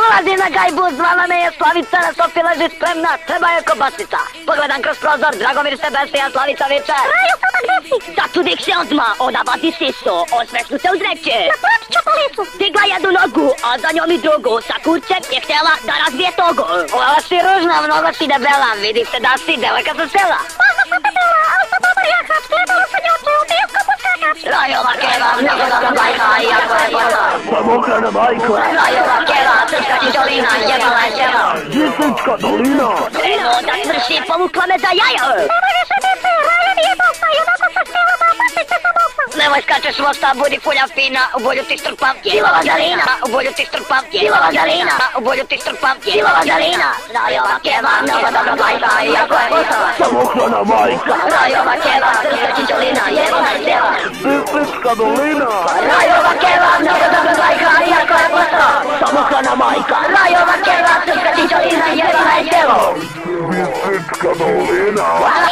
Ulazi na gajbu, zvala me je Slavica, na sofi leži spremna, treba je kobasica. Pogledam kroz prozor, Dragomir se Slavica viče. Rajo, sada gde si? Dik ksiądz ona vadi sisu, osmešnu se uzreće. Licu. Digla jednu nogu, a za njom i drugu, sa kurčem je htjela da razbije togu. Ova si ružna, mnogo si debela, vidi se da si devojka sa sela. Krajova keva, mnogo dobra bajka, iako je bojka. Pa mokrana bajka. Krajova keva, srpska ti dolina, jebala je tjeva. Gdje srpska dolina? Eno, da smrši, povukla me za jaja. Ne možeš odete, hvala mi je dosta, i onako sam htjela mama, sve se sam okla. Nemoj skačeš vosta, budi fulja fina, u bolju ti strpam ti. Kilova galina, u bolju ti strpam ti. Kilova u bolju ti strpam ti. Kilova Krajova keva, mnogo dobra bajka, iako je bojka. Pa mokrana bajka. Krajova keva, srpska Catalina. Rayo vaquera, no te dame laica, ni a cuál puesto. Somos Canamaica. Rayo vaquera, soy Catillo y Rayo Vaquero. Visit Catalina.